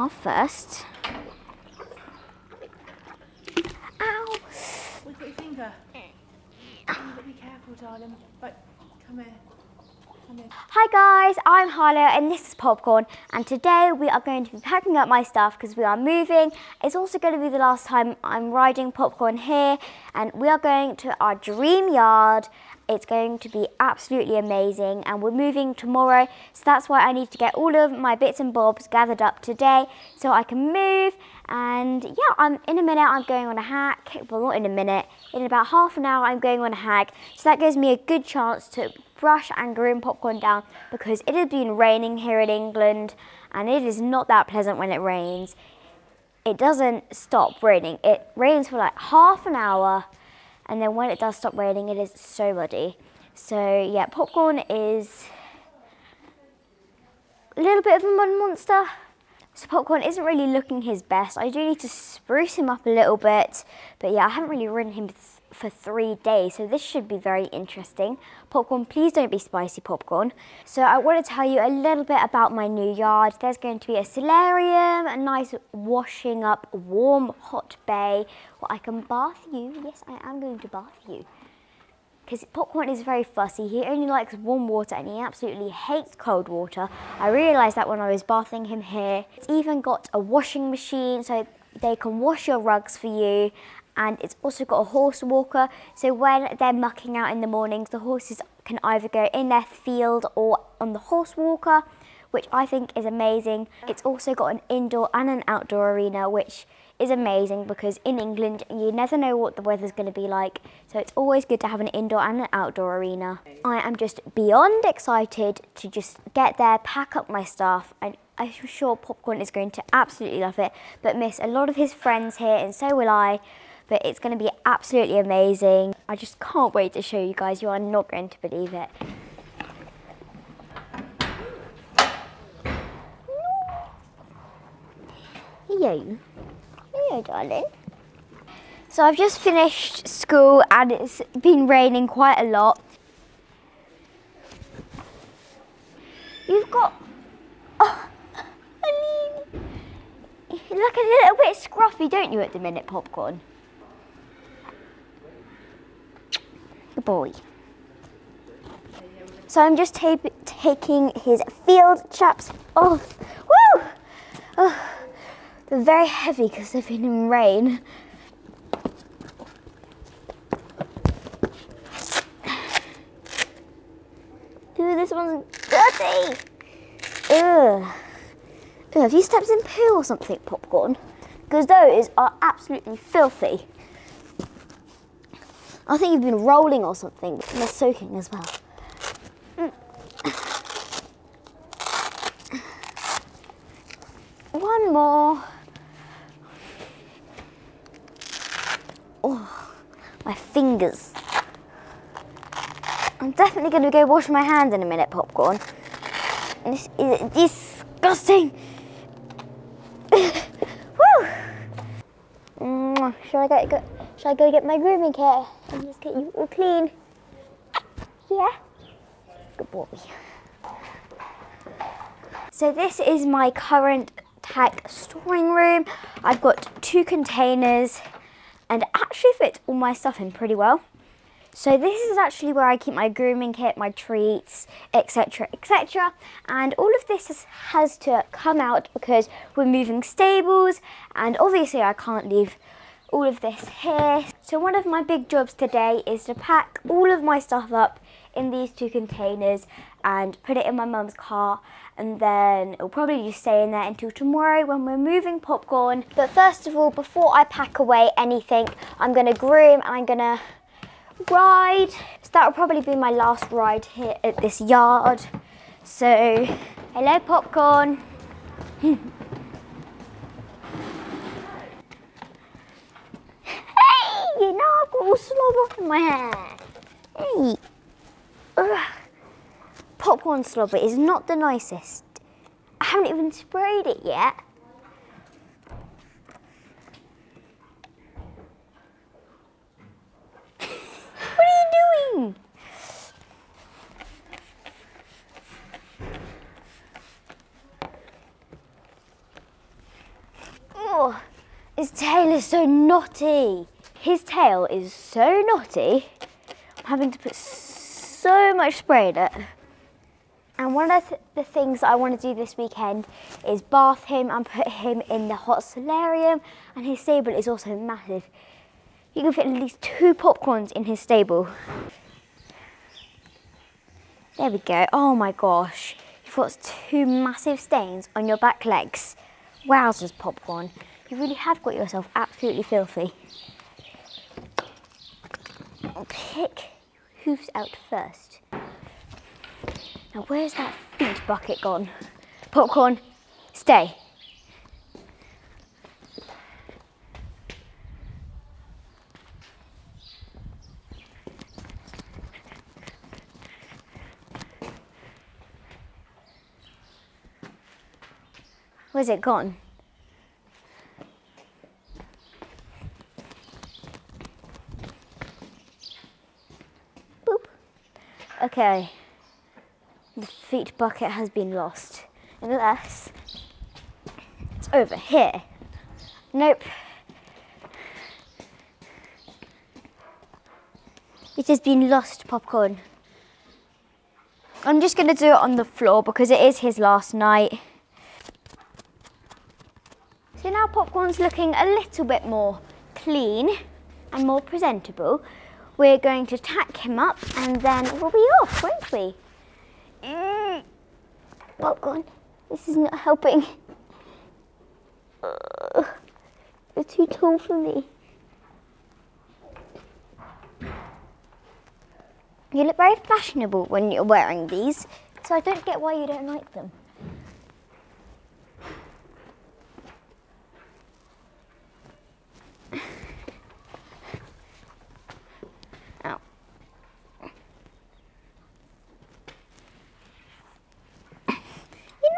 eat it in half first. Ow. Look at your finger. Got be careful, darling. Right, come here. Come here. Hi guys, I'm Harlow and this is Popcorn and today we are going to be packing up my stuff because we are moving. It's also going to be the last time I'm riding Popcorn here and we are going to our dream yard. It's going to be absolutely amazing and we're moving tomorrow so that's why I need to get all of my bits and bobs gathered up today so I can move and yeah, I'm in a minute I'm going on a hack. Well, not in a minute. In about half an hour I'm going on a hack. So that gives me a good chance to brush and groom popcorn down because it has been raining here in England and it is not that pleasant when it rains. It doesn't stop raining. It rains for like half an hour and then when it does stop raining it is so muddy. So yeah, popcorn is a little bit of a mud monster. So Popcorn isn't really looking his best. I do need to spruce him up a little bit. But yeah, I haven't really ridden him for three days, so this should be very interesting. Popcorn, please don't be spicy popcorn. So I want to tell you a little bit about my new yard. There's going to be a solarium, a nice washing up, warm, hot bay where I can bath you. Yes, I am going to bath you because Popcorn is very fussy. He only likes warm water and he absolutely hates cold water. I realised that when I was bathing him here. It's even got a washing machine so they can wash your rugs for you and it's also got a horse walker so when they're mucking out in the mornings the horses can either go in their field or on the horse walker which I think is amazing. It's also got an indoor and an outdoor arena which is amazing because in England you never know what the weather's going to be like so it's always good to have an indoor and an outdoor arena. I am just beyond excited to just get there, pack up my stuff and I'm sure Popcorn is going to absolutely love it but miss a lot of his friends here and so will I but it's going to be absolutely amazing. I just can't wait to show you guys. You are not going to believe it. Hello. Hello, darling. So I've just finished school and it's been raining quite a lot. You've got... Oh, I mean, look a little bit scruffy, don't you, at the minute, Popcorn? Good boy. So I'm just taking his field chaps off. Woo! Oh. They're very heavy because they've been in rain. Ooh, this one's dirty. Ugh. Ugh, have you stepped in poo or something, Popcorn? Because those are absolutely filthy. I think you've been rolling or something, but they're soaking as well. Mm. One more. Oh, my fingers. I'm definitely going to go wash my hands in a minute, Popcorn. This is disgusting. Woo! Shall I go, go, I go get my grooming kit and just get you all clean? Yeah? Good boy. So this is my current tack storing room. I've got two containers and actually fits all my stuff in pretty well. So this is actually where I keep my grooming kit, my treats, etc, etc. And all of this has, has to come out because we're moving stables and obviously I can't leave all of this here. So one of my big jobs today is to pack all of my stuff up in these two containers and put it in my mum's car and then it'll probably just stay in there until tomorrow when we're moving popcorn. But first of all, before I pack away anything, I'm gonna groom and I'm gonna ride. So that'll probably be my last ride here at this yard. So, hello popcorn. you know I've got all slob on my hair. Hey. Popcorn slobber is not the nicest. I haven't even sprayed it yet. what are you doing? Oh, his tail is so knotty. His tail is so knotty. I'm having to put so much spray in it. And one of the, th the things I want to do this weekend is bath him and put him in the hot solarium. And his stable is also massive. You can fit at least two popcorns in his stable. There we go. Oh my gosh. You've got two massive stains on your back legs. Wowzers, popcorn. You really have got yourself absolutely filthy. I'll pick hoofs out first. Now where's that feet bucket gone? Popcorn, stay. Where's it gone? Okay. The feet bucket has been lost. Unless it's over here. Nope. It has been lost, popcorn. I'm just going to do it on the floor because it is his last night. So now popcorn's looking a little bit more clean and more presentable. We're going to tack him up and then we'll be off, won't we? Mm. Popcorn, this is not helping. Uh, you're too tall for me. You look very fashionable when you're wearing these, so I don't get why you don't like them.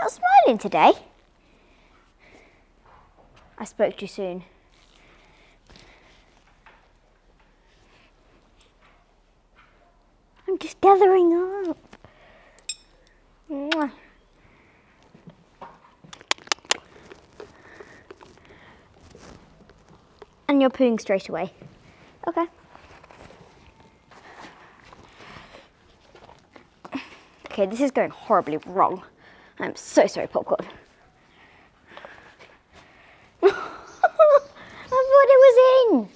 You're smiling today. I spoke too soon. I'm just gathering up. Mwah. And you're pooing straight away. Okay. Okay, this is going horribly wrong. I'm so sorry, Popcorn. I thought it was in.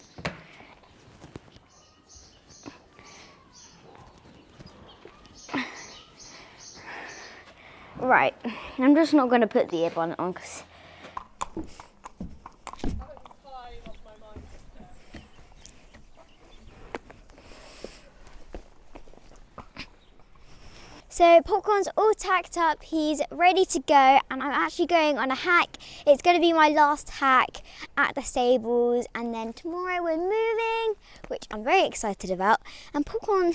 Right, I'm just not going to put the bonnet on because So Popcorn's all tacked up, he's ready to go and I'm actually going on a hack. It's going to be my last hack at the stables and then tomorrow we're moving, which I'm very excited about. And Popcorn,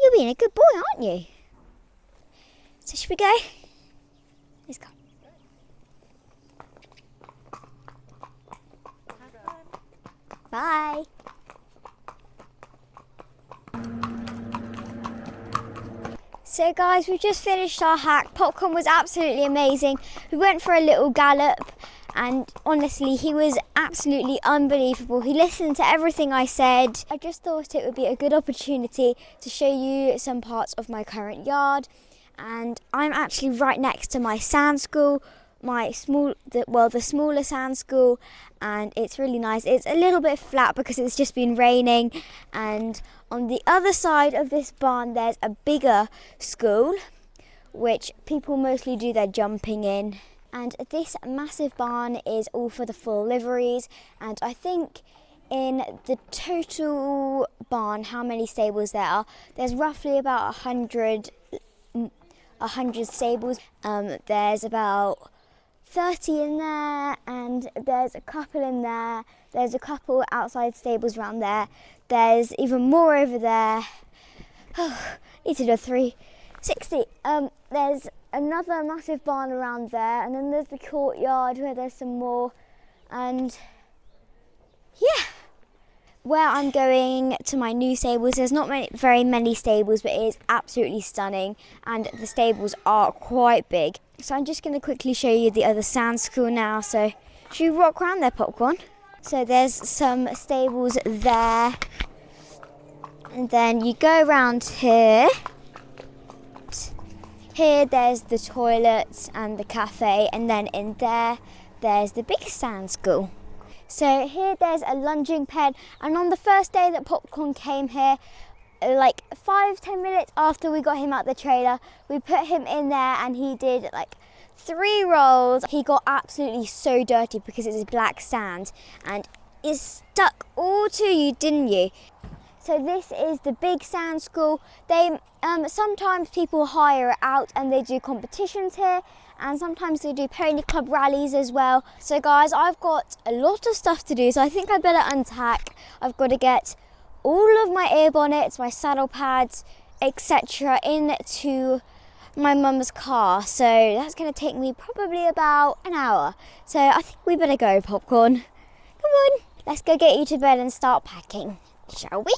you're being a good boy, aren't you? So should we go? Let's go. Bye. So guys, we've just finished our hack. Popcorn was absolutely amazing. We went for a little gallop and honestly, he was absolutely unbelievable. He listened to everything I said. I just thought it would be a good opportunity to show you some parts of my current yard. And I'm actually right next to my sand school, my small, the, well, the smaller sand school, and it's really nice. It's a little bit flat because it's just been raining, and on the other side of this barn, there's a bigger school, which people mostly do their jumping in. And this massive barn is all for the full liveries, and I think in the total barn, how many stables there are, there's roughly about a hundred, a hundred stables. Um, there's about 30 in there and there's a couple in there there's a couple outside stables around there there's even more over there. Oh, need to do a 360 um, there's another massive barn around there and then there's the courtyard where there's some more and yeah where I'm going to my new stables, there's not many, very many stables, but it is absolutely stunning, and the stables are quite big. So I'm just going to quickly show you the other sand school now. So Should we walk around there, popcorn? So there's some stables there. And then you go around here. Here there's the toilets and the cafe, and then in there there's the big sand school. So here there's a lunging pen, and on the first day that Popcorn came here, uh, like five ten minutes after we got him out the trailer, we put him in there, and he did like three rolls. He got absolutely so dirty because it's black sand, and it stuck all to you, didn't you? So this is the big sand school. They um, sometimes people hire it out and they do competitions here and sometimes they do pony club rallies as well. So guys, I've got a lot of stuff to do so I think I better untack. I've got to get all of my ear bonnets, my saddle pads, etc. into my mum's car. So that's going to take me probably about an hour. So I think we better go, Popcorn. Come on, let's go get you to bed and start packing, shall we?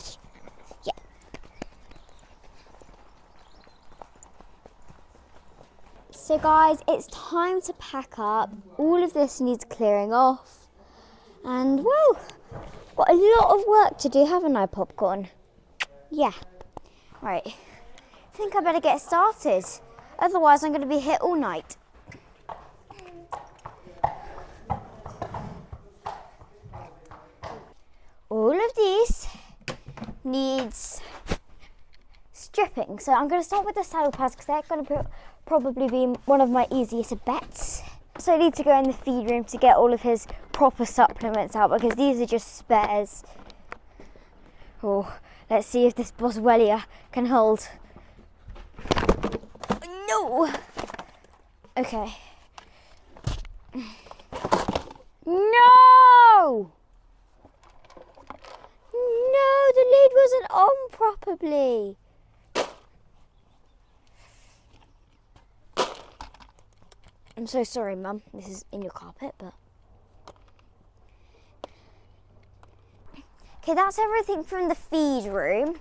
So guys, it's time to pack up. All of this needs clearing off. And well, got a lot of work to do, haven't I, Popcorn? Yeah. Right. I think I better get started. Otherwise, I'm going to be here all night. All of these needs stripping. So I'm going to start with the saddle pads because they're going to probably be one of my easiest bets. So I need to go in the feed room to get all of his proper supplements out because these are just spares. Oh, let's see if this Boswellia can hold. No! Okay. No! No, the lid wasn't on properly. I'm so sorry, Mum. This is in your carpet, but. Okay, that's everything from the feed room.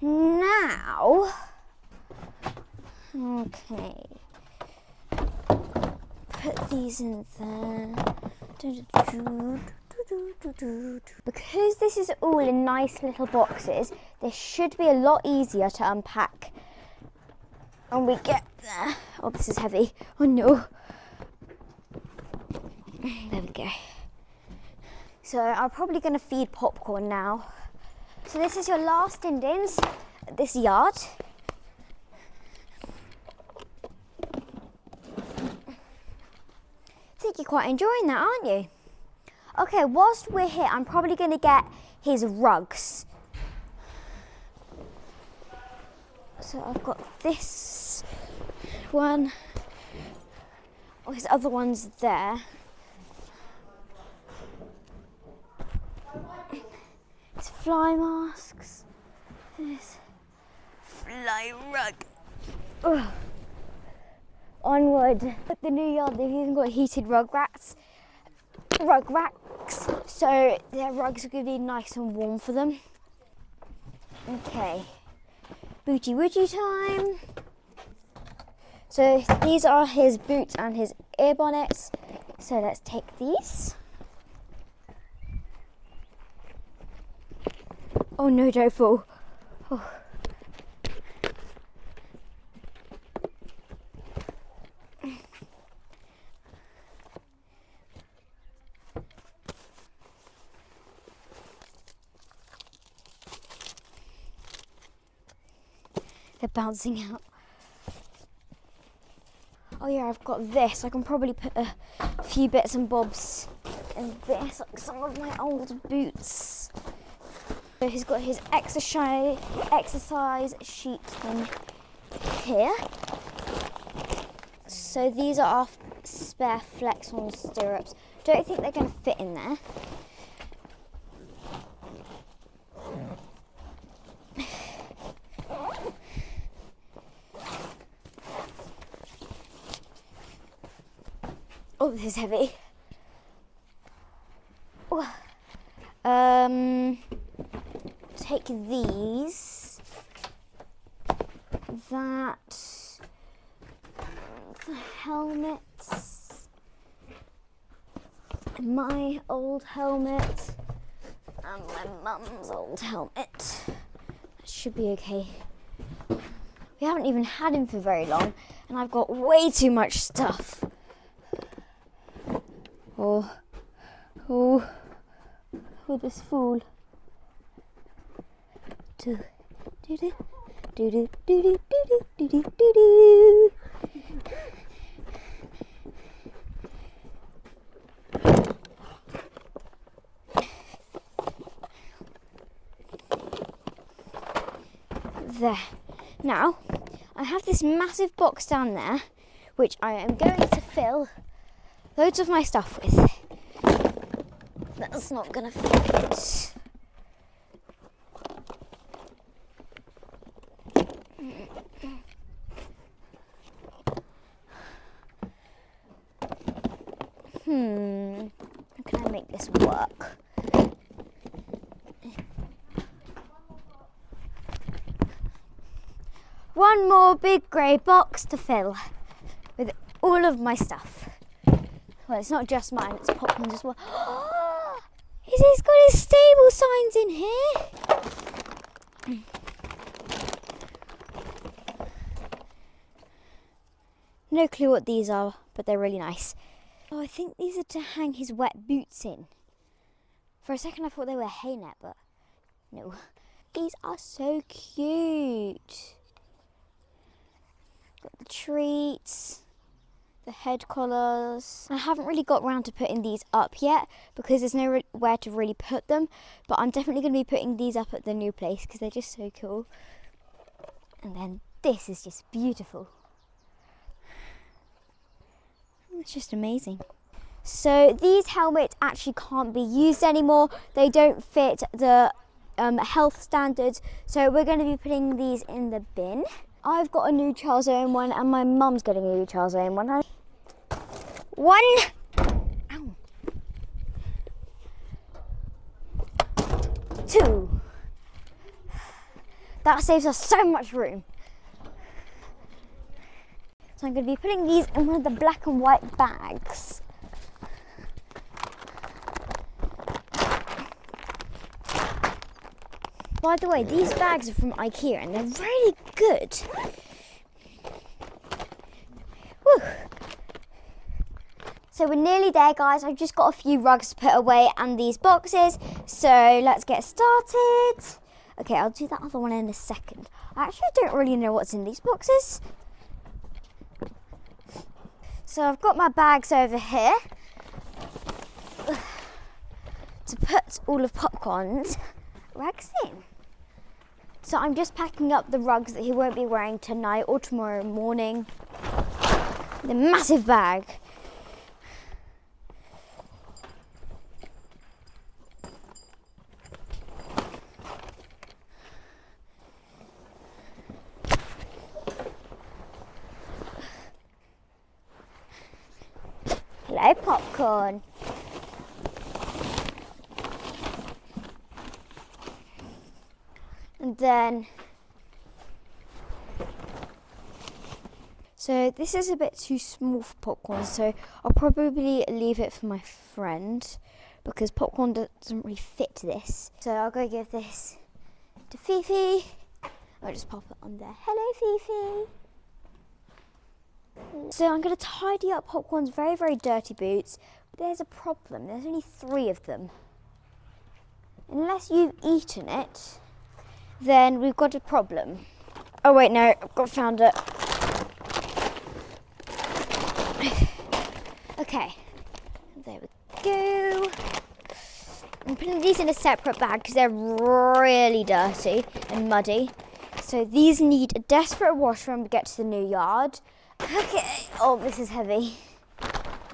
Now. Okay. Put these in there. Because this is all in nice little boxes, this should be a lot easier to unpack when we get there. Oh, this is heavy. Oh no. There we go. So I'm probably going to feed popcorn now. So this is your last Indians at this yard. I think you're quite enjoying that, aren't you? Okay, whilst we're here, I'm probably going to get his rugs. So I've got this one. Oh, his other one's there. His fly masks. This fly rug. Ugh. Onward. At the new yard, they've even got heated rug racks. Rug racks. So their rugs are going to be nice and warm for them. Okay. Booty Wooty time. So these are his boots and his ear bonnets. So let's take these. Oh no, don't fall. Oh. They're bouncing out. Oh yeah, I've got this. I can probably put a few bits and bobs in this, like some of my old boots. So he's got his exercise exercise sheet in here. So these are our spare flex-on stirrups. Don't think they're going to fit in there. Is heavy. Um, take these. That. The helmets. my old helmet and my mum's old helmet. That should be okay. We haven't even had him for very long, and I've got way too much stuff. Oh, oh, oh, this fool. Do, do, do, do, do, do, do, do, do, do, do, do. There. Now, I have this massive box down there, which I am going to fill loads of my stuff with. That's not going to fit. Hmm, how can I make this work? One more big grey box to fill with all of my stuff. Well, it's not just mine, it's Popcorn's as well. He's he's got his stable signs in here. No clue what these are, but they're really nice. Oh, I think these are to hang his wet boots in. For a second I thought they were hay net, but no. These are so cute. Got the treats, the head collars. I haven't really got around to putting these up yet because there's nowhere to really put them, but I'm definitely going to be putting these up at the new place because they're just so cool. And then this is just beautiful. It's just amazing. So these helmets actually can't be used anymore. They don't fit the um, health standards. So we're going to be putting these in the bin. I've got a new Charles Owen one and my mum's getting a new Charles Owen one. One. Ow. Two. That saves us so much room. So I'm going to be putting these in one of the black and white bags. By the way, these bags are from IKEA and they're really good. Whew. So we're nearly there, guys. I've just got a few rugs to put away and these boxes. So let's get started. Okay, I'll do that other one in a second. I actually don't really know what's in these boxes. So I've got my bags over here to put all of Popcorn's rugs in. So I'm just packing up the rugs that he won't be wearing tonight or tomorrow morning. The massive bag. Hello, popcorn. And then, so this is a bit too small for popcorn, so I'll probably leave it for my friend because popcorn doesn't really fit this. So I'll go give this to Fifi. I'll just pop it on there. Hello, Fifi. So I'm going to tidy up Popcorn's very, very dirty boots. There's a problem. There's only three of them. Unless you've eaten it, then we've got a problem. Oh wait, no, I've got found it. okay, there we go. I'm putting these in a separate bag because they're really dirty and muddy. So these need a desperate wash when we get to the new yard. Okay. Oh, this is heavy.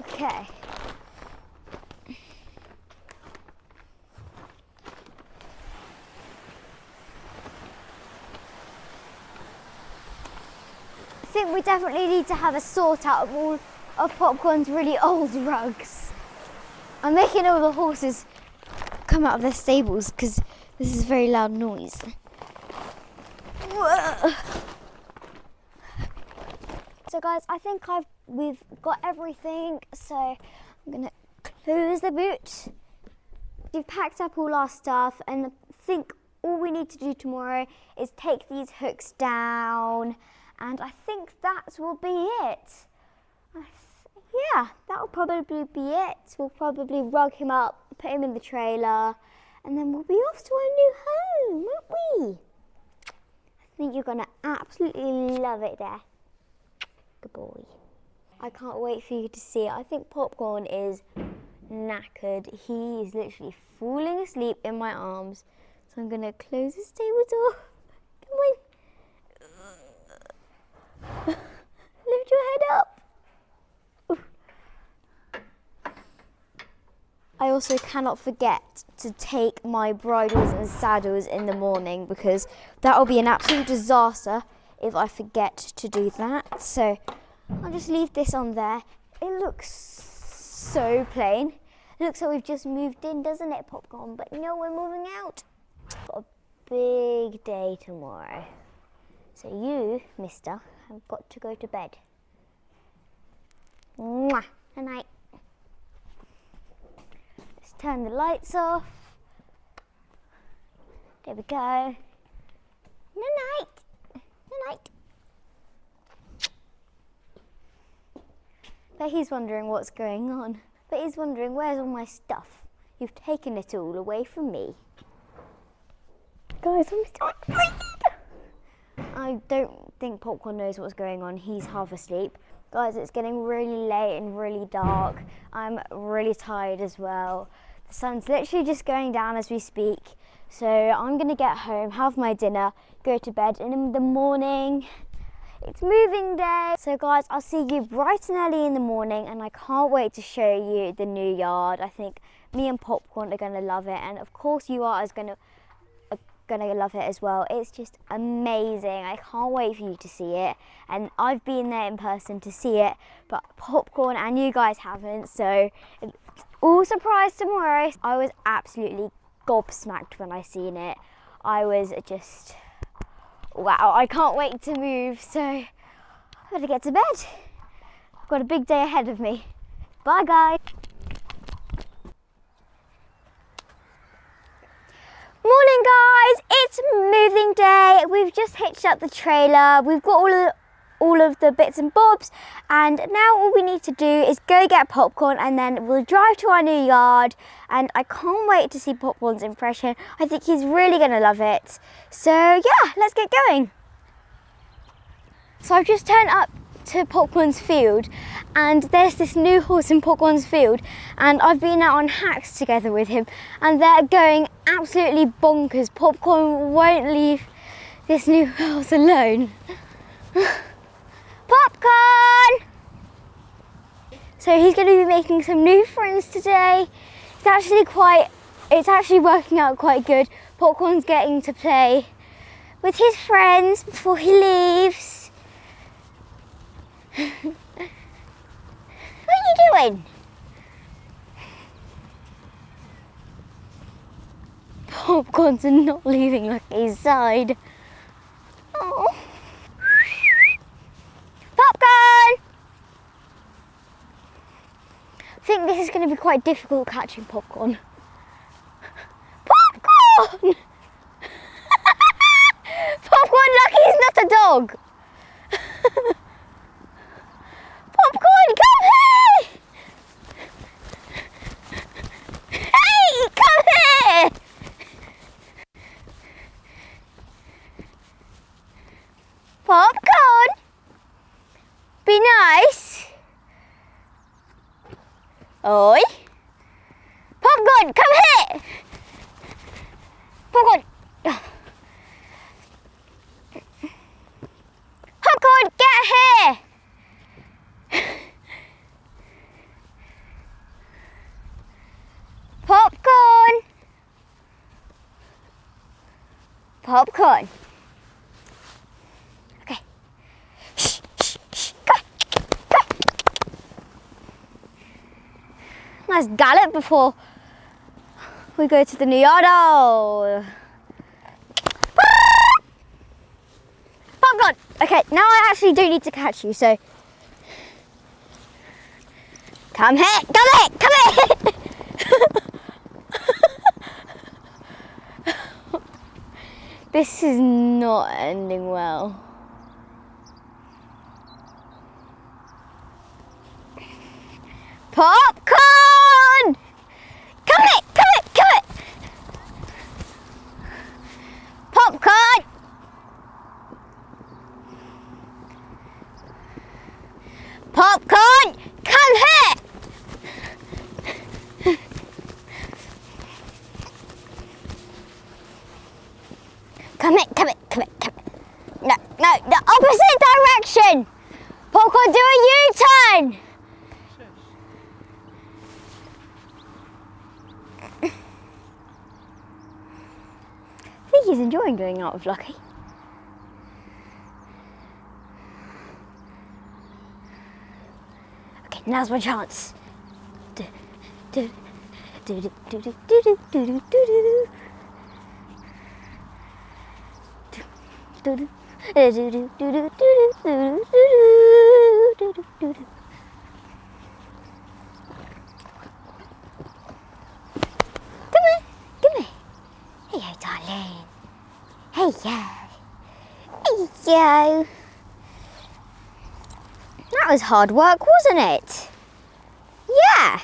Okay. Think we definitely need to have a sort out of all of Popcorn's really old rugs. I'm making all the horses come out of their stables because this is very loud noise. So guys, I think I've we've got everything. So I'm gonna close the boot? We've packed up all our stuff and I think all we need to do tomorrow is take these hooks down and I think that will be it. yeah, that will probably be it. We'll probably rug him up, put him in the trailer and then we'll be off to our new home, won't we? I think you're going to absolutely love it there. Good boy. I can't wait for you to see it. I think Popcorn is knackered. He is literally falling asleep in my arms. So I'm going to close the stable door. Come on. Your head up. I also cannot forget to take my bridles and saddles in the morning because that will be an absolute disaster if I forget to do that. So I'll just leave this on there. It looks so plain. It looks like we've just moved in, doesn't it, Popcorn? But no, we're moving out. Got a big day tomorrow. So you, mister, have got to go to bed. Mwah. Good night. Let's turn the lights off. There we go. Good night. Good night. But he's wondering what's going on. But he's wondering, where's all my stuff? You've taken it all away from me. Guys, I'm so excited! I don't think Popcorn knows what's going on. He's half asleep. Guys, it's getting really late and really dark. I'm really tired as well. The sun's literally just going down as we speak. So I'm gonna get home, have my dinner, go to bed, and in the morning, it's moving day. So guys, I'll see you bright and early in the morning and I can't wait to show you the new yard. I think me and Popcorn are gonna love it and of course you are as gonna are gonna love it as well. It's just amazing. I can't wait for you to see it. And I've been there in person to see it, but Popcorn and you guys haven't. So it's all surprise tomorrow. I was absolutely gobsmacked when I seen it. I was just wow, I can't wait to move, so I better get to bed. I've got a big day ahead of me. Bye, guys. Morning, guys. It's moving day. We've just hitched up the trailer. We've got all of all of the bits and bobs and now all we need to do is go get popcorn and then we'll drive to our new yard and I can't wait to see popcorn's impression I think he's really gonna love it so yeah let's get going so I've just turned up to Popcorn's field and there's this new horse in Popcorn's field and I've been out on hacks together with him and they're going absolutely bonkers. Popcorn won't leave this new horse alone. Popcorn! So he's going to be making some new friends today. It's actually quite, it's actually working out quite good. Popcorn's getting to play with his friends before he leaves. What are you doing? Popcorn's not leaving Lucky's side. Oh. Popcorn! I think this is going to be quite difficult catching popcorn. Popcorn! popcorn, lucky he's not a dog. popcorn, come here! Hey, come here! Popcorn! Be nice. Oi! Popcorn, come here! Popcorn! Popcorn, get here! Popcorn! Popcorn. nice gallop before we go to the new yard. Oh. Popcorn! Okay, now I actually do need to catch you, so... Come here, come here, come here! this is not ending well. Popcorn! Come it, come it, come it! Popcorn! Popcorn! Come here! Come it, come it, come it, come it. No, no, the opposite direction! Popcorn, do a U-turn! I think he's enjoying out of Lucky. Okay, now's my chance. Do, do, do, do, do, do, do, do, do, do, do. Do, do, do, do, do, do, do, do, do, do, do, do, do, do. Come on, come on. Hey, yo, darling. Hey, yo. Yo. That was hard work, wasn't it? Yeah.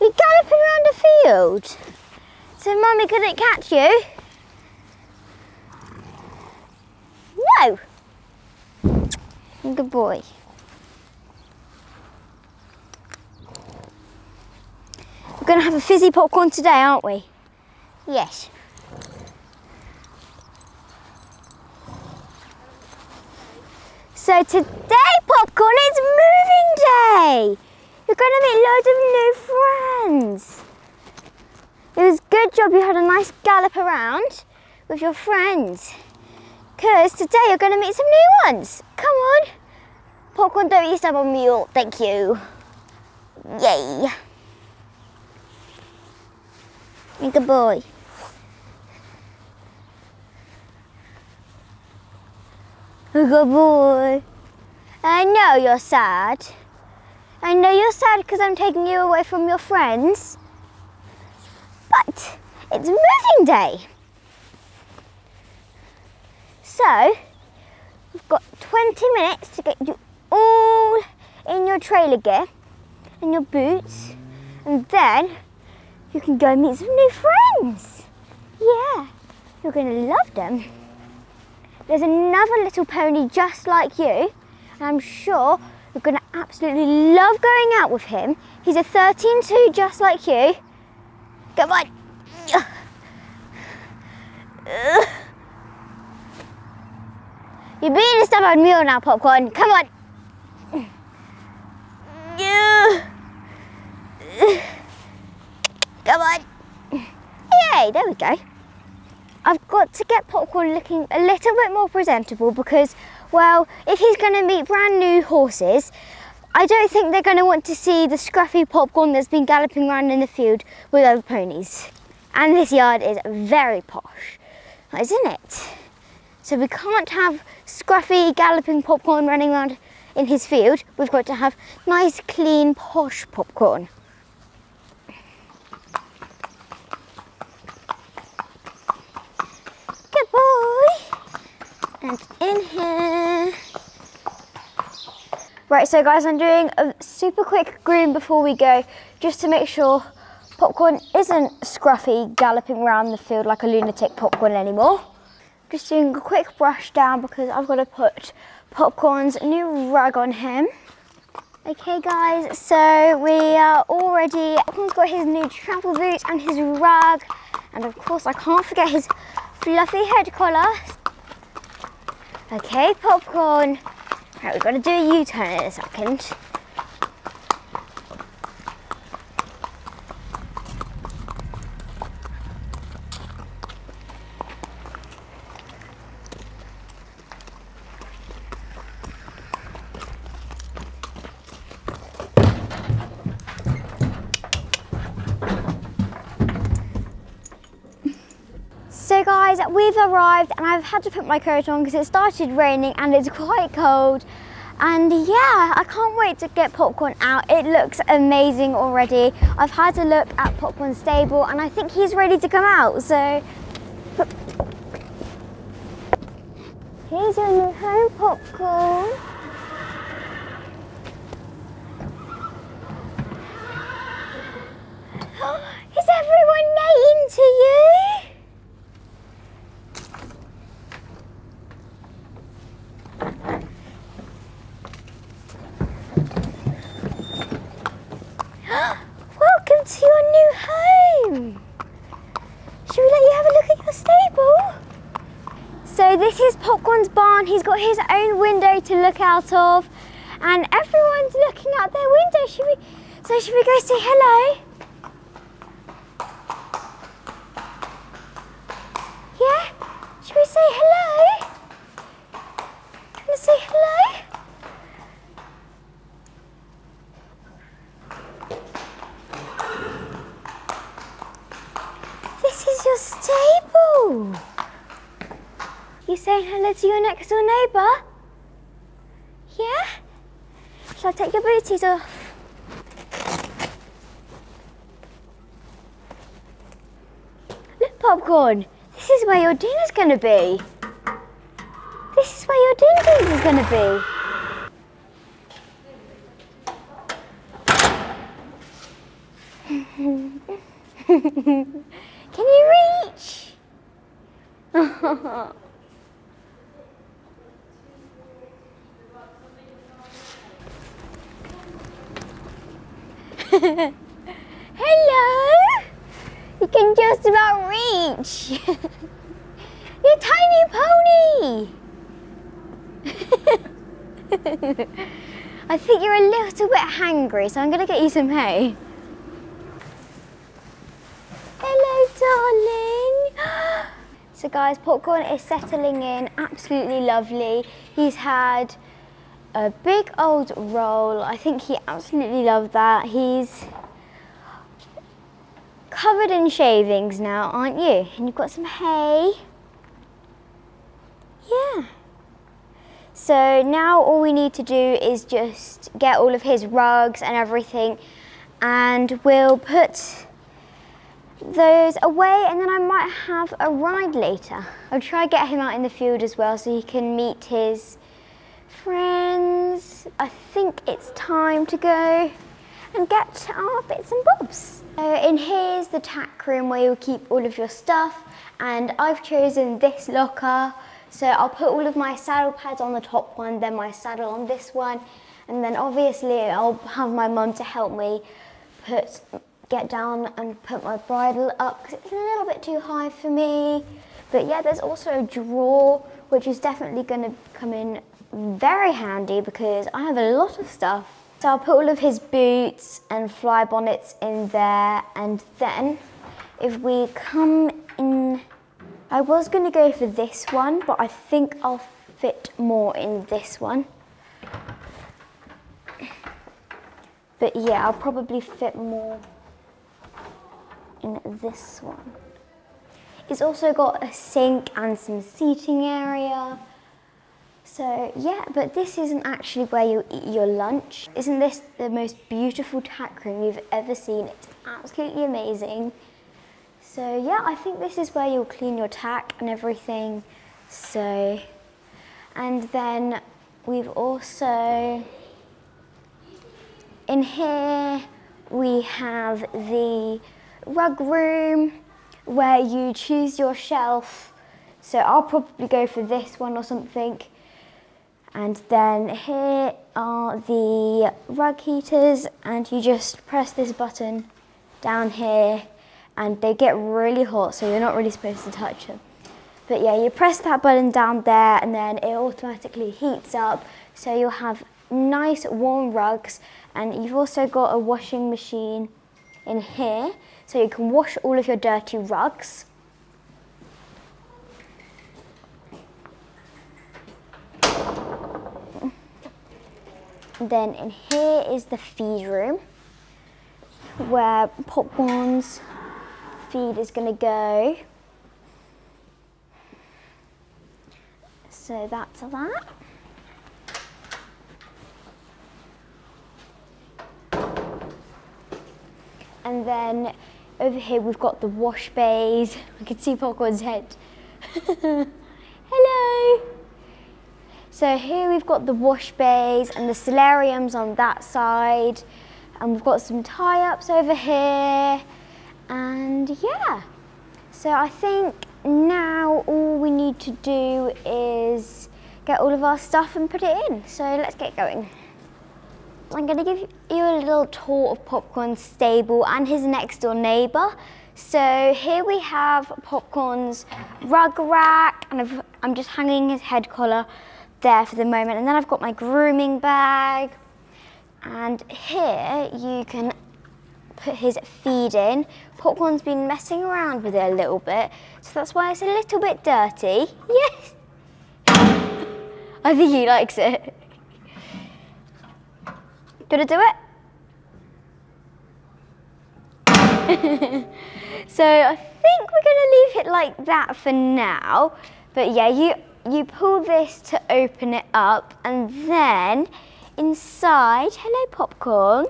You're galloping around the field. So mummy couldn't catch you? No. Good boy. We're going to have a fizzy popcorn today, aren't we? Yes. So today, popcorn, it's moving day. You're going to meet loads of new friends. It was good job you had a nice gallop around with your friends. Because today you're going to meet some new ones. Come on. Popcorn, don't eat step on mule. Thank you. Yay. Good boy. Good boy. I know you're sad. I know you're sad because I'm taking you away from your friends. But it's moving day. So, we've got 20 minutes to get you all in your trailer gear and your boots, and then you can go meet some new friends. Yeah, you're going to love them. There's another little pony just like you, and I'm sure you're going to absolutely love going out with him. He's a 13-2 just like you. Come on. You're being a stubborn mule now, Popcorn. Come on. Come on. Yay, there we go. I've got to get Popcorn looking a little bit more presentable because, well, if he's going to meet brand new horses, I don't think they're going to want to see the scruffy Popcorn that's been galloping around in the field with other ponies. And this yard is very posh, isn't it? So we can't have scruffy galloping popcorn running around in his field. We've got to have nice, clean, posh popcorn. Good boy. And in here. Right, so guys, I'm doing a super quick groom before we go, just to make sure Popcorn isn't scruffy galloping around the field like a lunatic Popcorn anymore. Just doing a quick brush down because I've got to put Popcorn's new rug on him. Okay guys, so we are all ready. Popcorn's got his new travel boots and his rug. And of course I can't forget his fluffy head collar. Okay, Popcorn. Right, we've got to do a U-turn in a second. We've arrived and I've had to put my coat on because it started raining and it's quite cold. And yeah, I can't wait to get Popcorn out. It looks amazing already. I've had a look at Popcorn's stable and I think he's ready to come out. So here's your new home, Popcorn. Is everyone neighing to you? Welcome to your new home. Should we let you have a look at your stable? So this is Popcorn's barn. He's got his own window to look out of and everyone's looking out their window. Should we, so should we go say hello? Yeah? Should we say hello? Want to say hello? This is your stable. You saying hello to your next door neighbour? Yeah? Shall I take your booties off? Look, popcorn. This is where your dinner's gonna be. This is where your dinner is gonna be. Can you reach? Hello! You can just about reach. you tiny pony! I think you're a little bit hungry, so I'm going to get you some hay. Hello, darling. So guys, Popcorn is settling in, absolutely lovely. He's had a big old roll. I think he absolutely loved that. He's covered in shavings now, aren't you? And you've got some hay. Yeah. So now all we need to do is just get all of his rugs and everything and we'll put those away and then I might have a ride later. I'll try get him out in the field as well so he can meet his friends. I think it's time to go and get our bits and bobs. So in here's the tack room where you'll keep all of your stuff and I've chosen this locker. So I'll put all of my saddle pads on the top one, then my saddle on this one, and then obviously I'll have my mum to help me put get down and put my bridle up because it's a little bit too high for me. But yeah, there's also a drawer, which is definitely going to come in very handy because I have a lot of stuff. So I'll put all of his boots and fly bonnets in there. And then if we come in, I was going to go for this one, but I think I'll fit more in this one. But yeah, I'll probably fit more in this one. It's also got a sink and some seating area. So yeah, but this isn't actually where you eat your lunch. Isn't this the most beautiful tack room you've ever seen? It's absolutely amazing. So yeah, I think this is where you'll clean your tack and everything. So, and then we've also, in here, we have the rug room where you choose your shelf. So I'll probably go for this one or something. And then here are the rug heaters and you just press this button down here and they get really hot so you're not really supposed to touch them. But yeah, you press that button down there and then it automatically heats up so you'll have nice warm rugs and you've also got a washing machine in here so you can wash all of your dirty rugs. Then in here is the feed room where Popcorn's feed is going to go. So that's that. And then over here we've got the wash bays. I can see Popcorn's head. Hello! So here we've got the wash bays and the solariums on that side. And we've got some tie-ups over here. And yeah. So I think now all we need to do is get all of our stuff and put it in. So let's get going. I'm going to give you a little tour of Popcorn's stable and his next door neighbour. So here we have Popcorn's rug rack and i am just hanging his head collar there for the moment. And then I've got my grooming bag. And here you can put his feed in. Popcorn's been messing around with it a little bit, so that's why it's a little bit dirty. Yes! I think he likes it. Gonna do it? so I think we're gonna leave it like that for now. But yeah, you, you pull this to open it up and then inside, hello popcorn.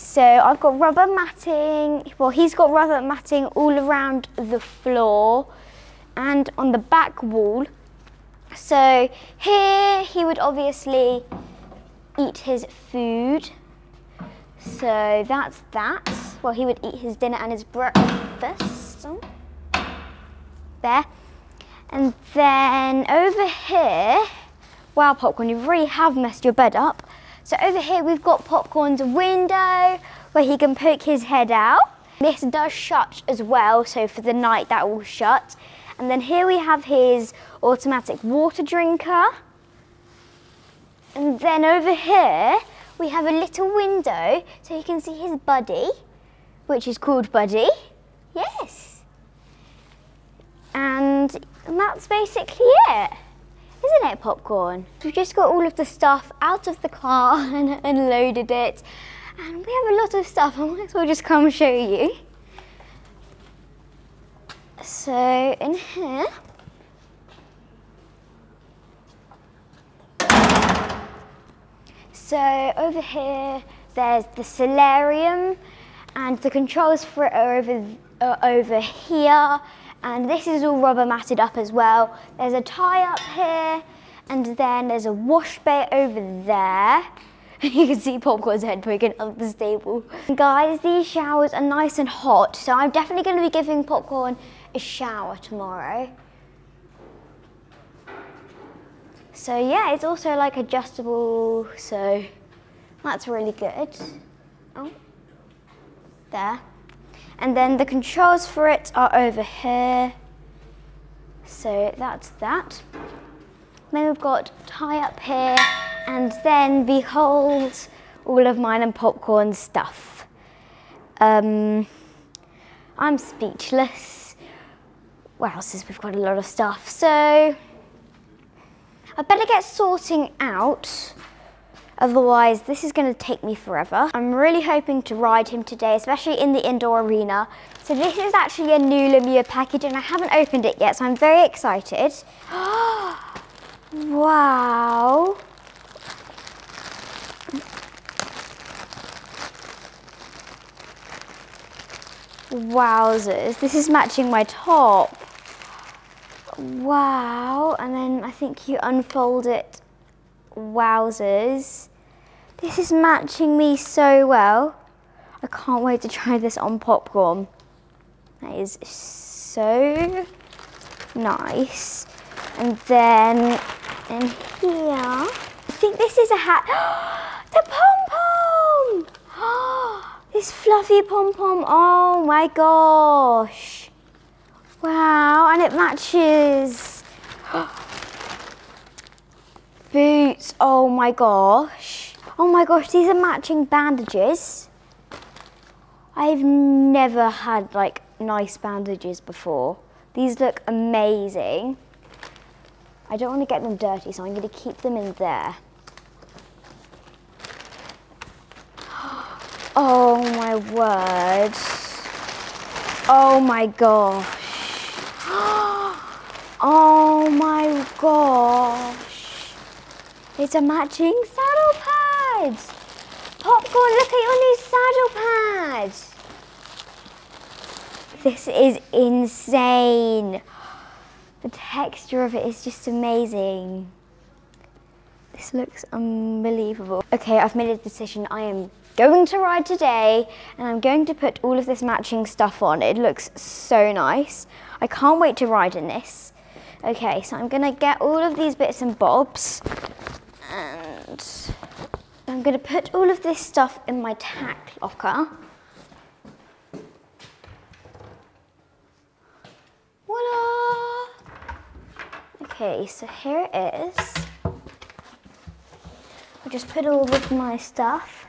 So I've got rubber matting, well he's got rubber matting all around the floor and on the back wall. So here he would obviously eat his food. So that's that. Well, he would eat his dinner and his breakfast. Oh. There. And then over here, wow, Popcorn, you really have messed your bed up. So over here, we've got Popcorn's window where he can poke his head out. This does shut as well, so for the night that will shut. And then here we have his automatic water drinker. And then over here, we have a little window so you can see his buddy, which is called Buddy. Yes. And that's basically it. Isn't it, Popcorn? We've just got all of the stuff out of the car and unloaded it. And we have a lot of stuff. I might as well just come show you. So in here, So over here, there's the solarium and the controls for it are over, uh, over here. And this is all rubber matted up as well. There's a tie up here and then there's a wash bay over there. you can see Popcorn's head poking up the stable. Guys, these showers are nice and hot, so I'm definitely going to be giving Popcorn a shower tomorrow. So yeah, it's also like adjustable, so that's really good. Oh, there. And then the controls for it are over here. So that's that. Then we've got tie up here, and then behold all of mine and popcorn stuff. Um, I'm speechless. Wow, says we've got a lot of stuff. So I better get sorting out. Otherwise, this is going to take me forever. I'm really hoping to ride him today, especially in the indoor arena. So this is actually a new LeMieux package and I haven't opened it yet, so I'm very excited. wow. Wowzers, this is matching my top. Wow, and then I think you unfold it. Wowzers. This is matching me so well. I can't wait to try this on popcorn. That is so nice. And then in here, I think this is a hat. the pom-pom! this fluffy pom-pom, oh my gosh. Wow, and it matches. Boots, oh my gosh. Oh my gosh, these are matching bandages. I've never had like nice bandages before. These look amazing. I don't want to get them dirty, so I'm going to keep them in there. Oh my word. Oh my gosh. oh my gosh. It's a matching saddle pads. Popcorn, look at your new saddle pad. This is insane. The texture of it is just amazing. This looks unbelievable. Okay, I've made a decision. I am going to ride today and I'm going to put all of this matching stuff on. It looks so nice. I can't wait to ride in this. Okay, so I'm gonna get all of these bits and bobs and I'm gonna put all of this stuff in my tack locker. Voila! Okay, so here it is. I'll just put all of my stuff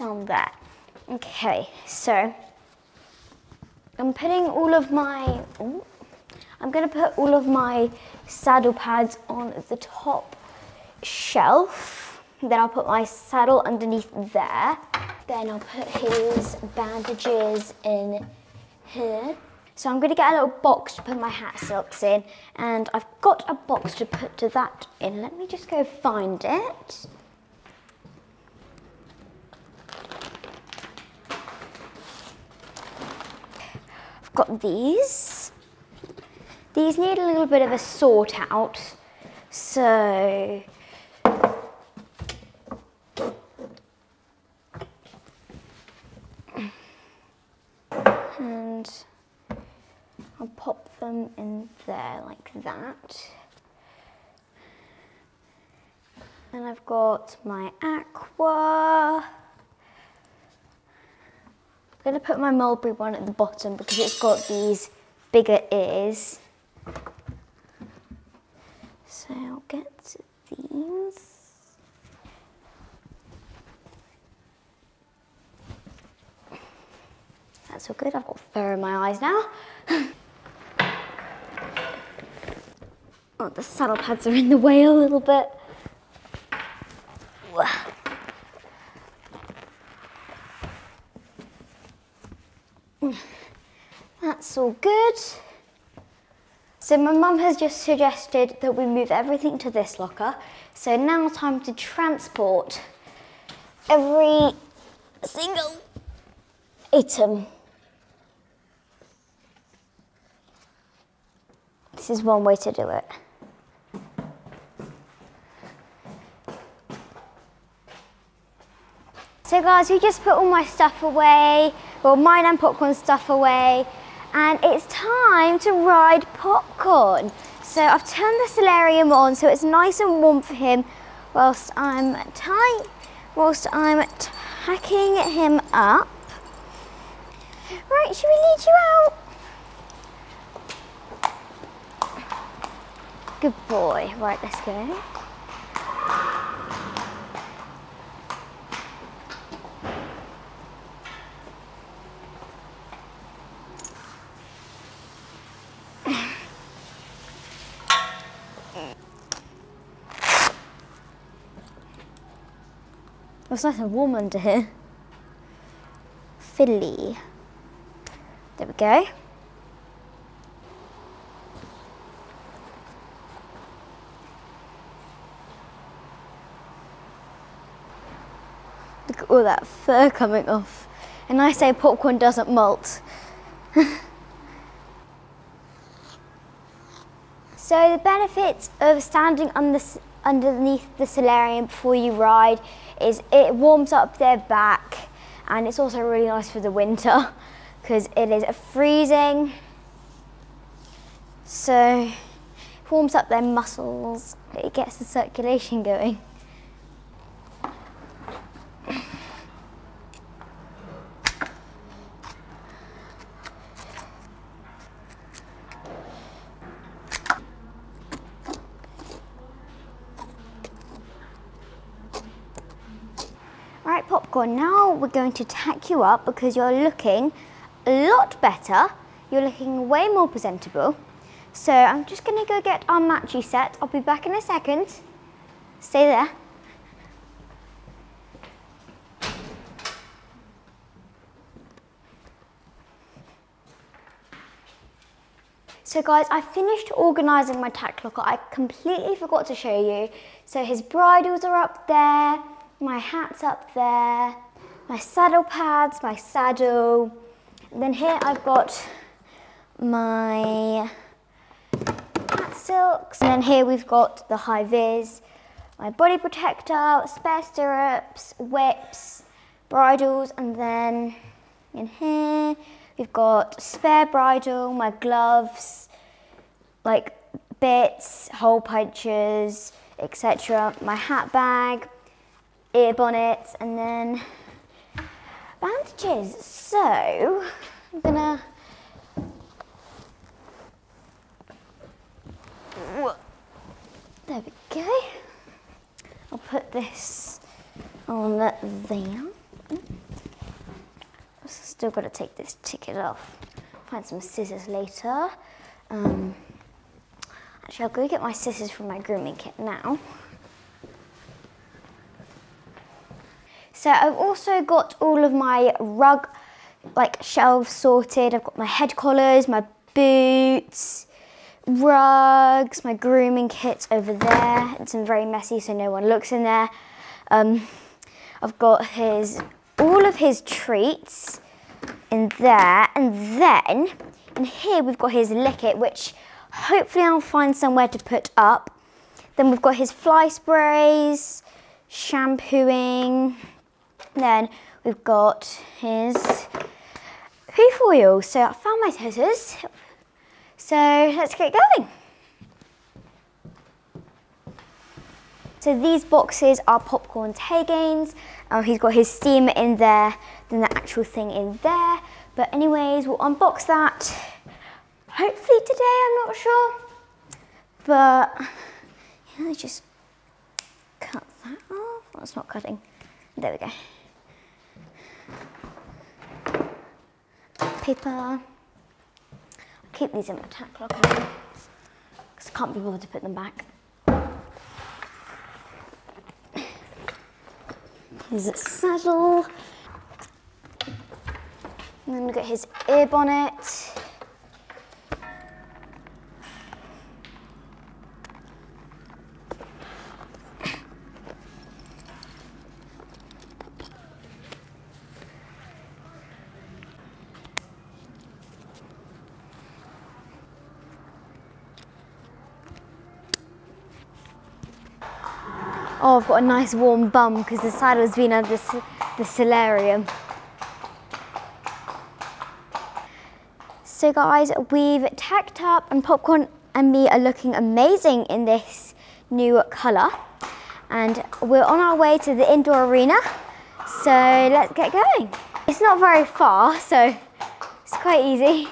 on there. Okay, so I'm putting all of my, ooh, I'm gonna put all of my saddle pads on the top shelf. Then I'll put my saddle underneath there. Then I'll put his bandages in here. So I'm gonna get a little box to put my hat silks in and I've got a box to put to that in. Let me just go find it. I've got these. These need a little bit of a sort out. So and I'll pop them in there like that. And I've got my aqua. I'm to put my mulberry one at the bottom because it's got these bigger ears. So I'll get these. That's all good. I've got fur in my eyes now. oh, the saddle pads are in the way a little bit. That's all good. So my mum has just suggested that we move everything to this locker. So now time to transport every single item. This is one way to do it. So guys, we just put all my stuff away, well mine and popcorn stuff away, and it's time to ride popcorn. So I've turned the solarium on so it's nice and warm for him whilst I'm tying, whilst I'm tacking him up. Right, should we lead you out? Good boy. Right, let's go. It's nice and warm under here. Filly. There we go. All that fur coming off. And I say popcorn doesn't molt. so the benefits of standing under, underneath the solarium before you ride is it warms up their back and it's also really nice for the winter because it is freezing. So warms up their muscles, it gets the circulation going. Now we're going to tack you up because you're looking a lot better. You're looking way more presentable. So I'm just gonna go get our matchy set. I'll be back in a second. Stay there. So guys, I finished organising my tack locker. I completely forgot to show you. So his bridles are up there, my hat's up there, my saddle pads, my saddle. And then here I've got my hat silks. And then here we've got the high vis, my body protector, spare stirrups, whips, bridles, and then in here we've got spare bridle, my gloves, like bits, hole punches, etc. My hat bag, ear bonnets, and then bandages. So I'm gonna there we go. I'll put this on there. Still got to take this ticket off. Find some scissors later. Um, actually, I'll go get my scissors from my grooming kit now. So I've also got all of my rug like shelves sorted. I've got my head collars, my boots, rugs, my grooming kits over there. It's very messy so no one looks in there. Um, I've got his all of his treats in there and then in here we've got his Likit which hopefully I'll find somewhere to put up. Then we've got his fly sprays, shampooing, then we've got his hoof oil. So I found my scissors. So let's get going. So these boxes are popcorn Haygains. Um, he's got his steamer in there, then the actual thing in there. But anyways, we'll unbox that hopefully today, I'm not sure. But yeah, just cut that off. Well, it's not cutting. There we go. Paper. I'll keep these in my tack locker because I can't be bothered to put them back. Here's a saddle. And then we've got his ear bonnet. I've got a nice warm bum because the saddle's been under the, the solarium. So guys, we've tacked up and Popcorn and me are looking amazing in this new colour. And we're on our way to the indoor arena. So let's get going. It's not very far, so it's quite easy.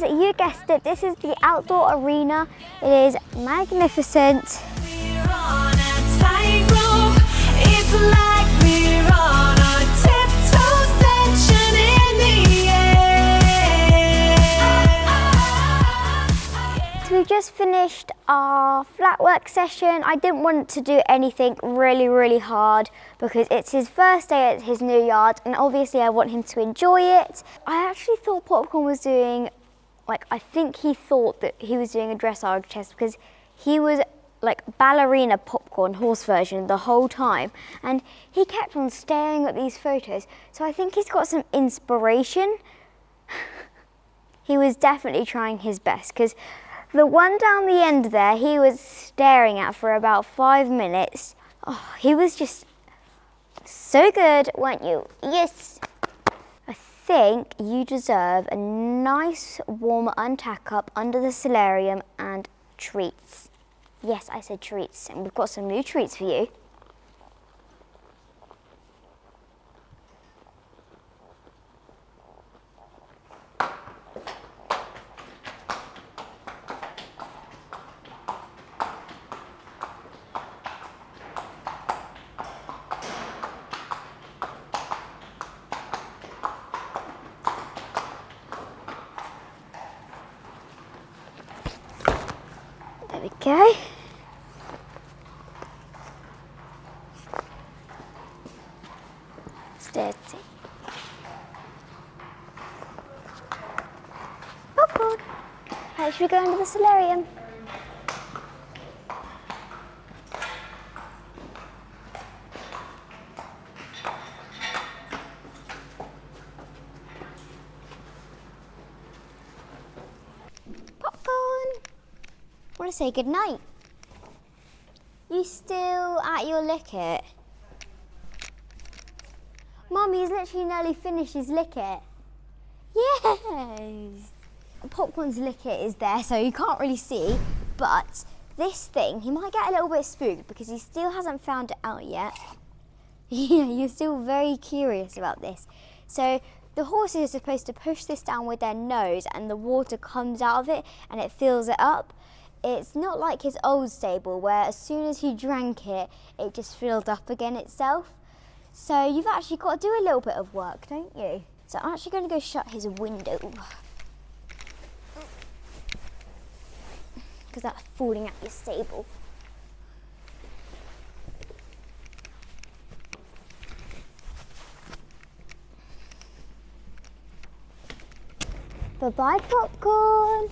Guys, you guessed it, this is the outdoor arena. It is magnificent. we just finished our flat work session. I didn't want to do anything really, really hard because it's his first day at his new yard and obviously I want him to enjoy it. I actually thought Popcorn was doing, like, I think he thought that he was doing a dressage test because he was like ballerina popcorn horse version the whole time. And he kept on staring at these photos. So I think he's got some inspiration. He was definitely trying his best because the one down the end there he was staring at for about five minutes. Oh, he was just so good weren't you? Yes think you deserve a nice warm untack up under the solarium and treats Yes, I said treats, and we've got some new treats for you. There we go. It's dirty. Popcorn. Right, should we go into the solarium? Popcorn. Want to say good night? You still at your Likit? Mum, he's literally nearly finished his Likit. Yes. Popcorn's Likit is there, so you can't really see. But this thing, he might get a little bit spooked because he still hasn't found it out yet. yeah, you're still very curious about this. So the horses are supposed to push this down with their nose and the water comes out of it and it fills it up. It's not like his old stable where as soon as he drank it, it just filled up again itself. So you've actually got to do a little bit of work, don't you? So I'm actually going to go shut his window. Because that's falling out your stable. Bye-bye, popcorn.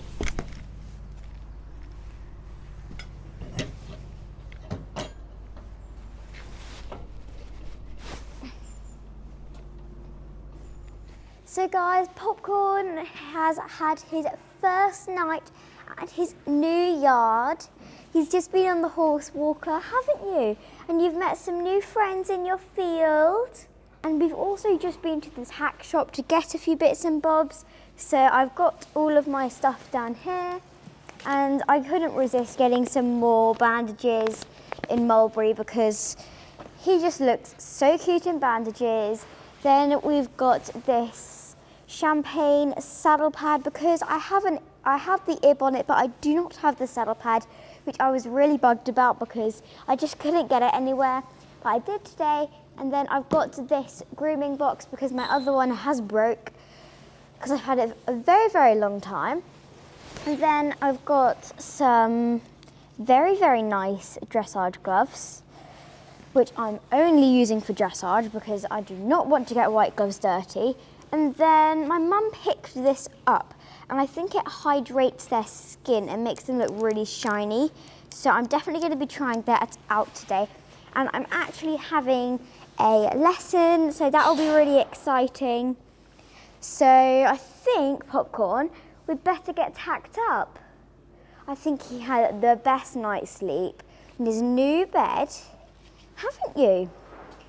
So guys, Popcorn has had his first night at his new yard. He's just been on the horse walker, haven't you? And you've met some new friends in your field. And we've also just been to this tack shop to get a few bits and bobs. So I've got all of my stuff down here and I couldn't resist getting some more bandages in Mulberry because he just looks so cute in bandages. Then we've got this champagne saddle pad because I haven't I have the on it but I do not have the saddle pad which I was really bugged about because I just couldn't get it anywhere but I did today and then I've got this grooming box because my other one has broke because I've had it a very very long time and then I've got some very very nice dressage gloves which I'm only using for dressage because I do not want to get white gloves dirty. And then my mum picked this up and I think it hydrates their skin and makes them look really shiny. So I'm definitely going to be trying that out today. And I'm actually having a lesson, so that'll be really exciting. So I think, Popcorn, we'd better get tacked up. I think he had the best night's sleep in his new bed haven't you?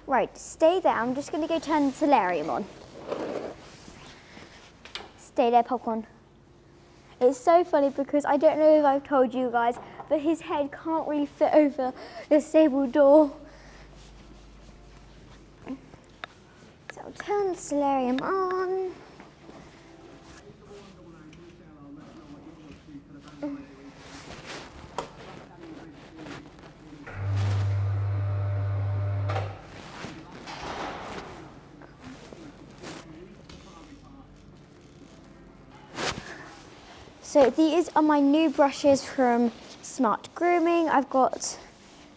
Right, stay there. I'm just going to go turn the solarium on. Stay there, Popcorn. It's so funny because I don't know if I've told you guys, but his head can't really fit over the stable door. So I'll turn the solarium on. So these are my new brushes from Smart Grooming. I've got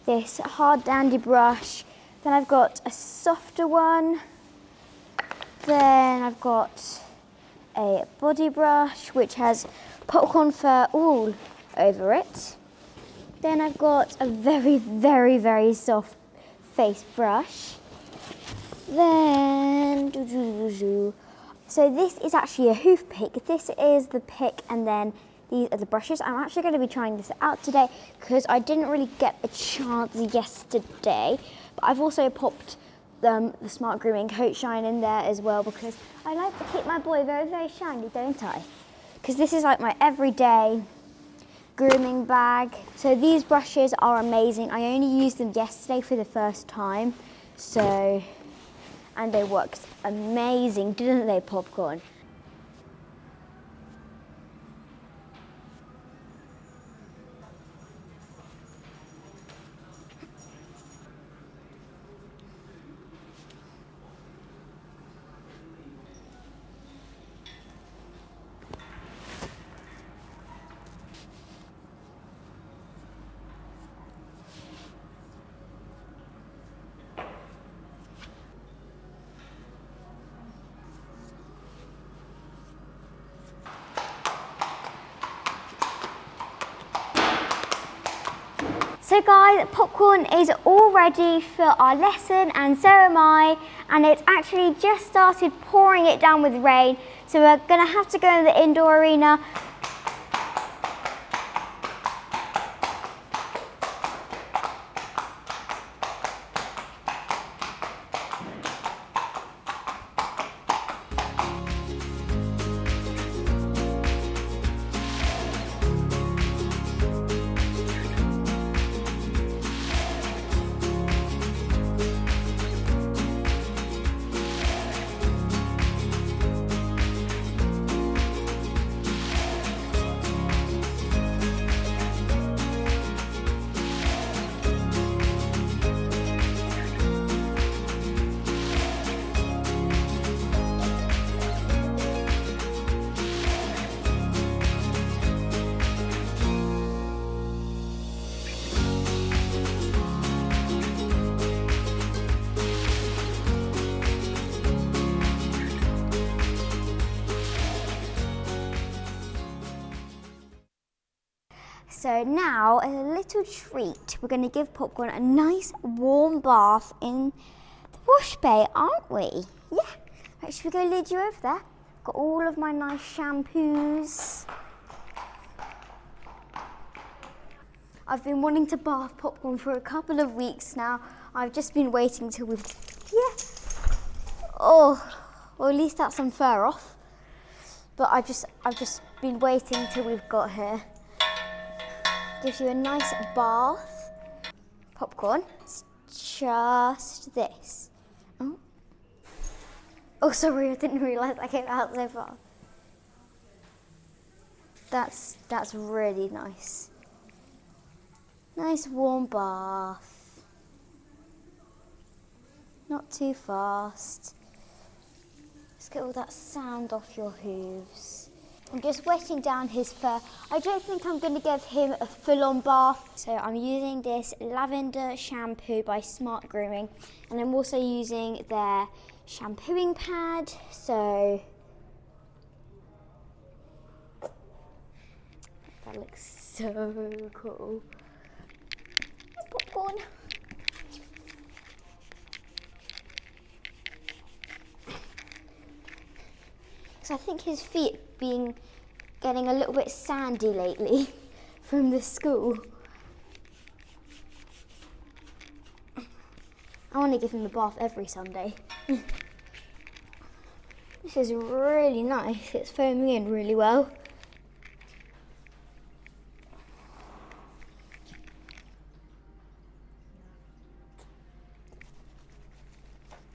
this hard dandy brush, then I've got a softer one, then I've got a body brush which has popcorn fur all over it. Then I've got a very, very, very soft face brush. Then, doo -doo -doo so this is actually a hoof pick. This is the pick and then these are the brushes. I'm actually going to be trying this out today because I didn't really get a chance yesterday. But I've also popped um, the Smart Grooming coat shine in there as well because I like to keep my boy very, very shiny, don't I? Because this is like my everyday grooming bag. So these brushes are amazing. I only used them yesterday for the first time. So and they worked amazing, didn't they, Popcorn? So guys, popcorn is all ready for our lesson and so am I. And it's actually just started pouring it down with rain. So we're gonna have to go in the indoor arena little treat, we're going to give Popcorn a nice warm bath in the wash bay, aren't we? Yeah. Right, should we go lead you over there? Got all of my nice shampoos. I've been wanting to bath Popcorn for a couple of weeks now. I've just been waiting till we've... Yeah. Oh, well at least that's some fur off. But I've just, I've just been waiting till we've got here gives you a nice bath. Popcorn. It's just this. Oh. oh, sorry, I didn't realise I came out so far. That's, that's really nice. Nice warm bath. Not too fast. Let's get all that sand off your hooves. I'm just wetting down his fur. I don't think I'm going to give him a full-on bath. So I'm using this lavender shampoo by Smart Grooming. And I'm also using their shampooing pad. So that looks so cool. Popcorn. So I think his feet being getting a little bit sandy lately from the school. I want to give him a bath every Sunday. this is really nice. It's foaming in really well.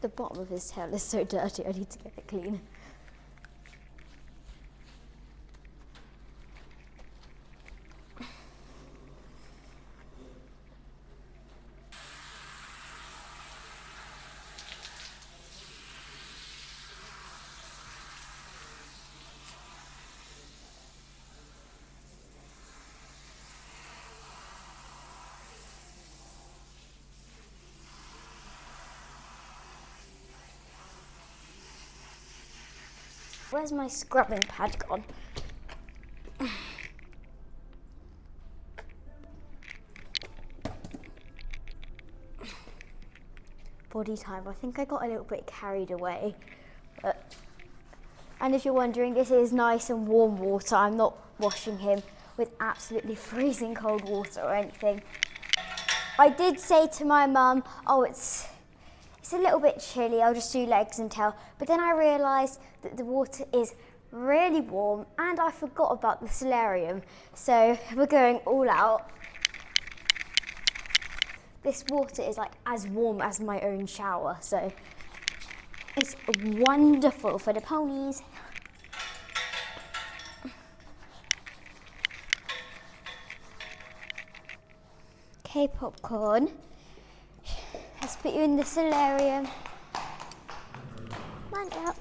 The bottom of his tail is so dirty, I need to get it clean. Where's my scrubbing pad gone? Body time. I think I got a little bit carried away. But and if you're wondering, this is nice and warm water. I'm not washing him with absolutely freezing cold water or anything. I did say to my mum, oh, it's it's a little bit chilly, I'll just do legs and tail. But then I realised that the water is really warm and I forgot about the solarium. So we're going all out. This water is like as warm as my own shower. So it's wonderful for the ponies. Okay, popcorn. Put you in the solarium. On out.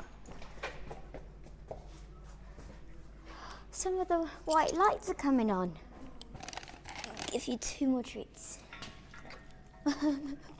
Some of the white lights are coming on. Give you two more treats.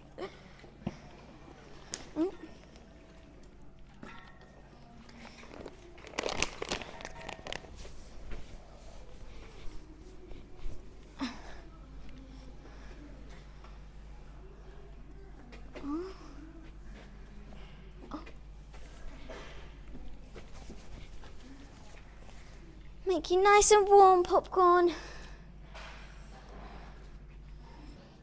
Make you nice and warm, popcorn.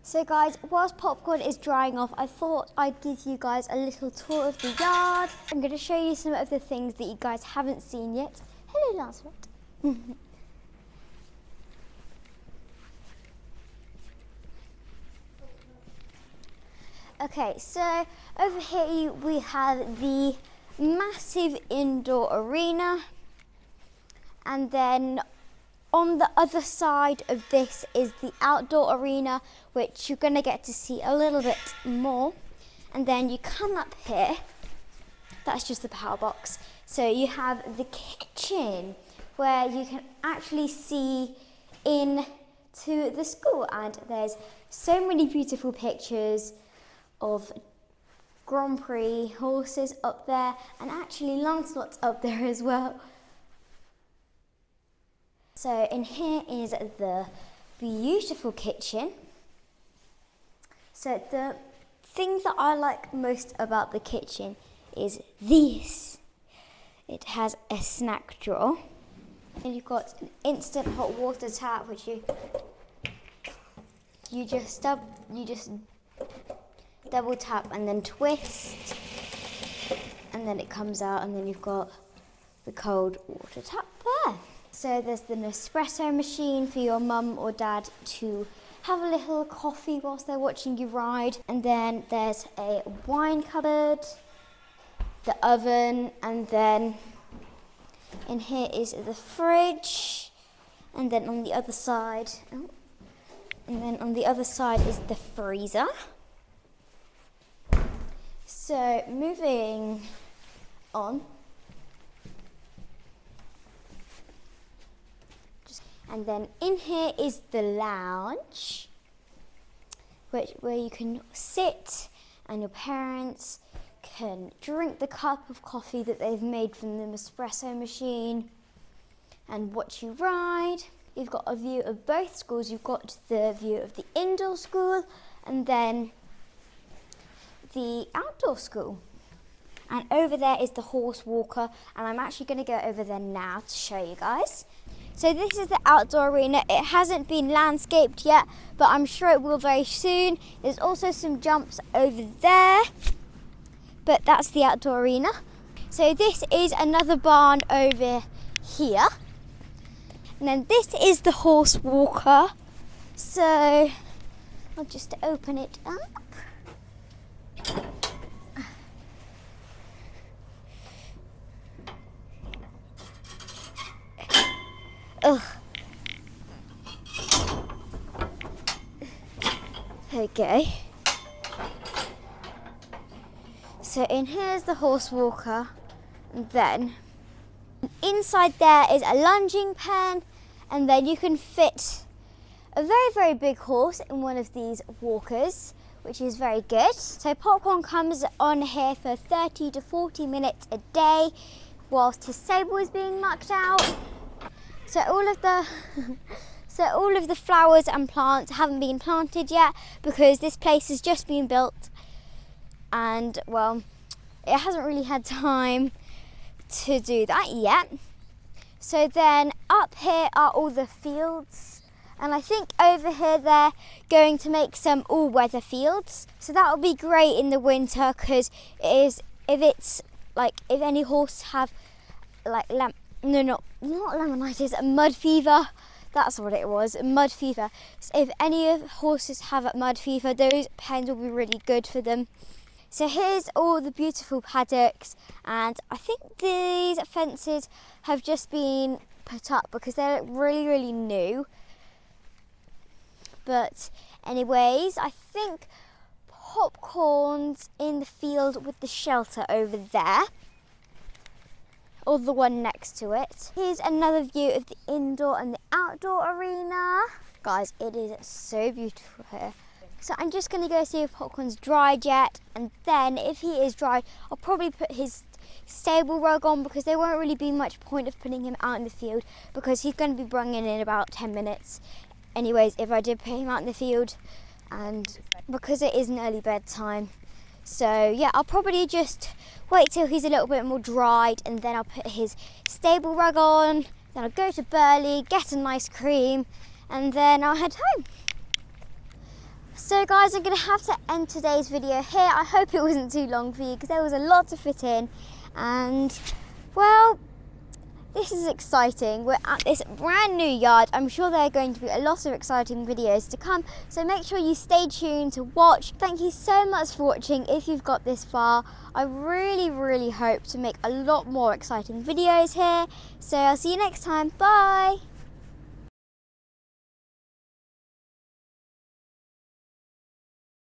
So guys, whilst popcorn is drying off, I thought I'd give you guys a little tour of the yard. I'm going to show you some of the things that you guys haven't seen yet. Hello, Lancelot. okay, so over here we have the massive indoor arena. And then on the other side of this is the outdoor arena, which you're going to get to see a little bit more. And then you come up here, that's just the power box. So you have the kitchen where you can actually see into the school and there's so many beautiful pictures of Grand Prix horses up there and actually Lancelot's up there as well. So in here is the beautiful kitchen. So the thing that I like most about the kitchen is this. It has a snack drawer. And you've got an instant hot water tap which you you just dub, you just double tap and then twist and then it comes out and then you've got the cold water tap there. So there's the Nespresso machine for your mum or dad to have a little coffee whilst they're watching you ride. And then there's a wine cupboard, the oven, and then in here is the fridge. And then on the other side, oh, and then on the other side is the freezer. So moving on. And then in here is the lounge, which, where you can sit and your parents can drink the cup of coffee that they've made from the espresso machine and watch you ride. You've got a view of both schools. You've got the view of the indoor school and then the outdoor school. And over there is the horse walker and I'm actually going to go over there now to show you guys. So this is the outdoor arena. It hasn't been landscaped yet, but I'm sure it will very soon. There's also some jumps over there, but that's the outdoor arena. So this is another barn over here. And then this is the horse walker. So I'll just open it up. Ugh. Okay. So in here's the horse walker, and then inside there is a lunging pen, and then you can fit a very, very big horse in one of these walkers, which is very good. So popcorn comes on here for 30 to 40 minutes a day whilst his stable is being mucked out. So all of the so all of the flowers and plants haven't been planted yet because this place has just been built and well it hasn't really had time to do that yet. So then up here are all the fields and I think over here they're going to make some all-weather fields. So that will be great in the winter because it is if it's like if any horse have like lamp no not not laminitis mud fever. That's what it was mud fever. So if any of horses have mud fever those pens will be really good for them. So here's all the beautiful paddocks and I think these fences have just been put up because they're really really new. But anyways I think popcorns in the field with the shelter over there or the one next to it. Here's another view of the indoor and the outdoor arena. Guys, it is so beautiful here. So I'm just going to go see if Popcorn's dried yet and then if he is dried I'll probably put his stable rug on because there won't really be much point of putting him out in the field because he's going to be brung in about 10 minutes. Anyways, if I did put him out in the field and because it is an early bedtime so yeah I'll probably just wait till he's a little bit more dried and then I'll put his stable rug on then I'll go to Burley get a ice cream and then I'll head home. So guys I'm gonna have to end today's video here. I hope it wasn't too long for you because there was a lot to fit in. And well this is exciting. We're at this brand new yard. I'm sure there are going to be a lot of exciting videos to come. So make sure you stay tuned to watch. Thank you so much for watching if you've got this far. I really, really hope to make a lot more exciting videos here. So I'll see you next time. Bye.